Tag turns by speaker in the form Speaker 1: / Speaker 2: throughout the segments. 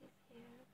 Speaker 1: here.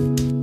Speaker 2: Thank you.